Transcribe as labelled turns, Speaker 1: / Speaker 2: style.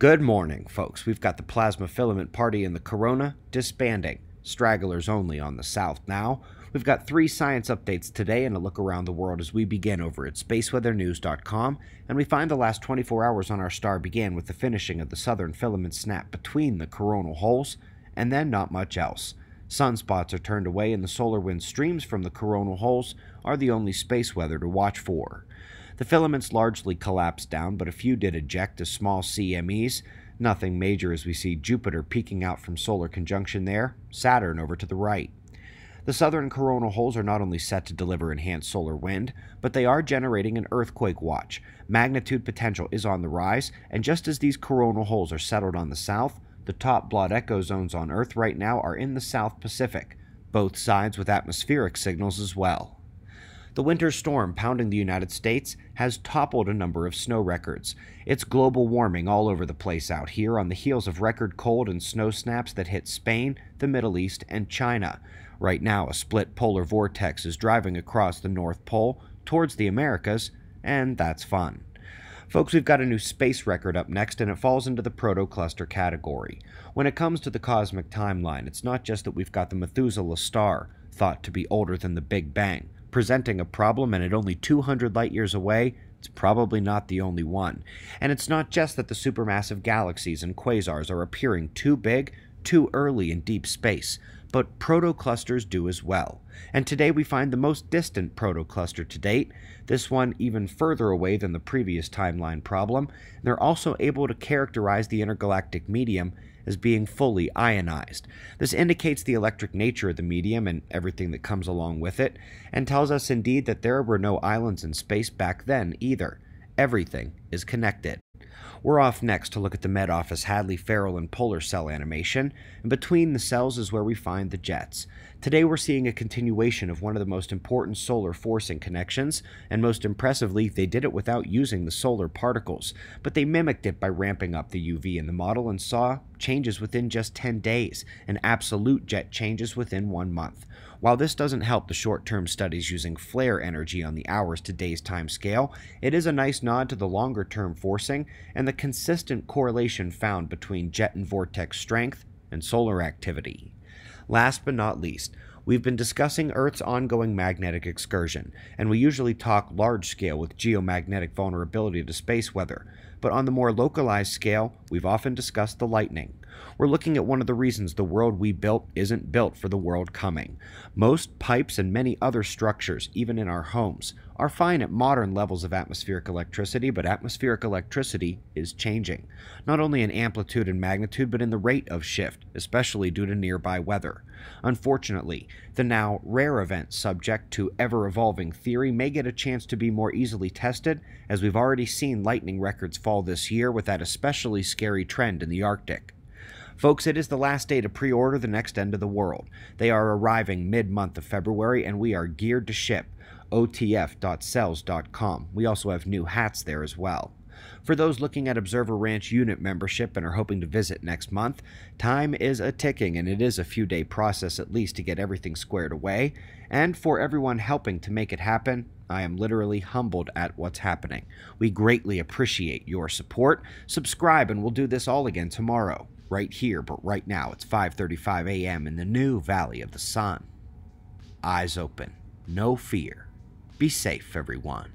Speaker 1: Good morning, folks. We've got the plasma filament party in the corona disbanding. Stragglers only on the south now. We've got three science updates today and a look around the world as we begin over at spaceweathernews.com, and we find the last 24 hours on our star began with the finishing of the southern filament snap between the coronal holes, and then not much else. Sunspots are turned away, and the solar wind streams from the coronal holes are the only space weather to watch for. The filaments largely collapsed down, but a few did eject as small CMEs. Nothing major as we see Jupiter peeking out from solar conjunction there, Saturn over to the right. The southern coronal holes are not only set to deliver enhanced solar wind, but they are generating an earthquake watch. Magnitude potential is on the rise, and just as these coronal holes are settled on the south, the top Blot Echo zones on Earth right now are in the South Pacific, both sides with atmospheric signals as well. The winter storm pounding the United States has toppled a number of snow records. It's global warming all over the place out here on the heels of record cold and snow snaps that hit Spain, the Middle East, and China. Right now, a split polar vortex is driving across the North Pole towards the Americas, and that's fun. Folks, we've got a new space record up next, and it falls into the protocluster category. When it comes to the cosmic timeline, it's not just that we've got the Methuselah star, thought to be older than the Big Bang presenting a problem and at only 200 light years away, it's probably not the only one. And it's not just that the supermassive galaxies and quasars are appearing too big, too early in deep space, but protoclusters do as well. And today we find the most distant protocluster to date, this one even further away than the previous timeline problem. They're also able to characterize the intergalactic medium as being fully ionized. This indicates the electric nature of the medium and everything that comes along with it, and tells us indeed that there were no islands in space back then either. Everything is connected. We're off next to look at the Met Office Hadley Ferrel and Polar Cell animation, and between the cells is where we find the jets. Today we're seeing a continuation of one of the most important solar forcing connections, and most impressively, they did it without using the solar particles, but they mimicked it by ramping up the UV in the model and saw changes within just 10 days, and absolute jet changes within one month. While this doesn't help the short term studies using flare energy on the hours to days time scale, it is a nice nod to the longer term forcing and the consistent correlation found between jet and vortex strength and solar activity. Last but not least, We've been discussing Earth's ongoing magnetic excursion, and we usually talk large scale with geomagnetic vulnerability to space weather, but on the more localized scale, we've often discussed the lightning. We're looking at one of the reasons the world we built isn't built for the world coming. Most pipes and many other structures, even in our homes, are fine at modern levels of atmospheric electricity, but atmospheric electricity is changing, not only in amplitude and magnitude, but in the rate of shift, especially due to nearby weather. Unfortunately, the now rare event subject to ever evolving theory may get a chance to be more easily tested, as we've already seen lightning records fall this year with that especially scary trend in the Arctic. Folks, it is the last day to pre order the next end of the world. They are arriving mid month of February, and we are geared to ship. OTF.selz.com. We also have new hats there as well. For those looking at Observer Ranch unit membership and are hoping to visit next month, time is a ticking and it is a few day process at least to get everything squared away. And for everyone helping to make it happen, I am literally humbled at what's happening. We greatly appreciate your support. Subscribe and we'll do this all again tomorrow right here, but right now it's 5:35 a.m. in the new Valley of the Sun. Eyes open, no fear. Be safe, everyone.